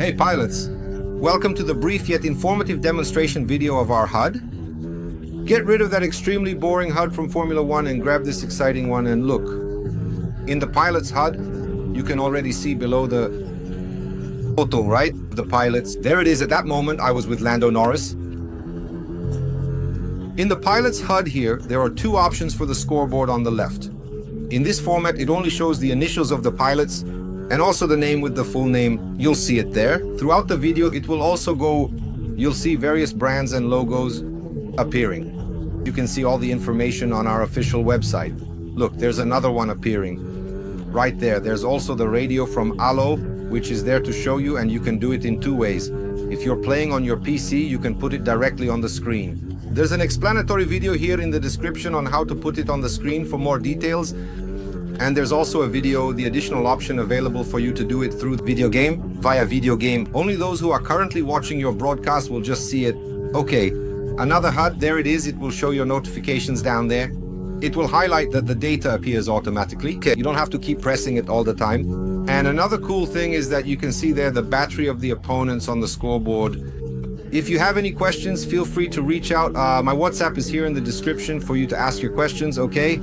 Hey pilots, welcome to the brief yet informative demonstration video of our HUD. Get rid of that extremely boring HUD from Formula One and grab this exciting one and look. In the pilot's HUD, you can already see below the photo, right? The pilots. There it is. At that moment, I was with Lando Norris. In the pilot's HUD here, there are two options for the scoreboard on the left. In this format, it only shows the initials of the pilots and also the name with the full name. You'll see it there. Throughout the video, it will also go, you'll see various brands and logos appearing. You can see all the information on our official website. Look, there's another one appearing right there. There's also the radio from Allo, which is there to show you, and you can do it in two ways. If you're playing on your PC, you can put it directly on the screen. There's an explanatory video here in the description on how to put it on the screen for more details. And there's also a video, the additional option available for you to do it through video game, via video game. Only those who are currently watching your broadcast will just see it. Okay, another HUD, there it is. It will show your notifications down there. It will highlight that the data appears automatically. Okay, you don't have to keep pressing it all the time. And another cool thing is that you can see there the battery of the opponents on the scoreboard. If you have any questions, feel free to reach out. Uh, my WhatsApp is here in the description for you to ask your questions, okay?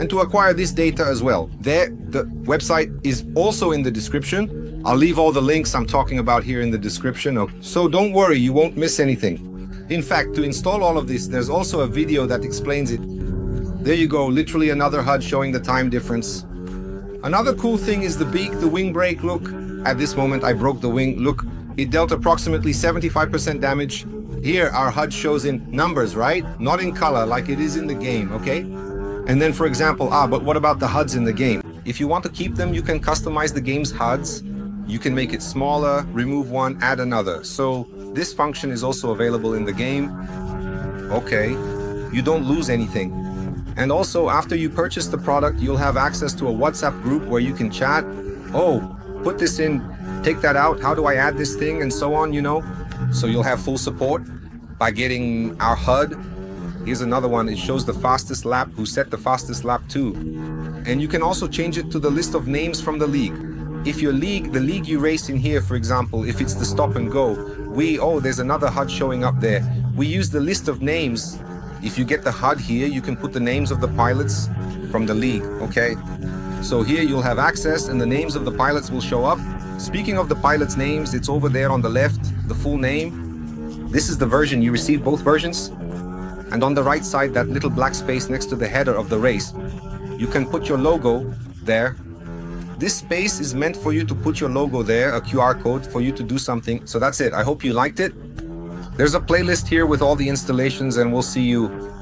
And to acquire this data as well. There, the website is also in the description. I'll leave all the links I'm talking about here in the description. Oh, so don't worry, you won't miss anything. In fact, to install all of this, there's also a video that explains it. There you go, literally another HUD showing the time difference. Another cool thing is the beak, the wing break, Look, at this moment I broke the wing. Look, it dealt approximately 75% damage. Here, our HUD shows in numbers, right? Not in color like it is in the game, okay? And then for example, ah, but what about the HUDs in the game? If you want to keep them, you can customize the game's HUDs. You can make it smaller, remove one, add another. So this function is also available in the game. Okay, you don't lose anything. And also after you purchase the product, you'll have access to a WhatsApp group where you can chat. Oh, put this in, take that out. How do I add this thing? And so on, you know? So you'll have full support by getting our HUD Here's another one. It shows the fastest lap, who set the fastest lap too. And you can also change it to the list of names from the league. If your league, the league you race in here, for example, if it's the stop and go, we, oh, there's another HUD showing up there. We use the list of names. If you get the HUD here, you can put the names of the pilots from the league, okay? So here you'll have access and the names of the pilots will show up. Speaking of the pilots' names, it's over there on the left, the full name. This is the version, you receive both versions? And on the right side, that little black space next to the header of the race, you can put your logo there. This space is meant for you to put your logo there, a QR code for you to do something. So that's it. I hope you liked it. There's a playlist here with all the installations and we'll see you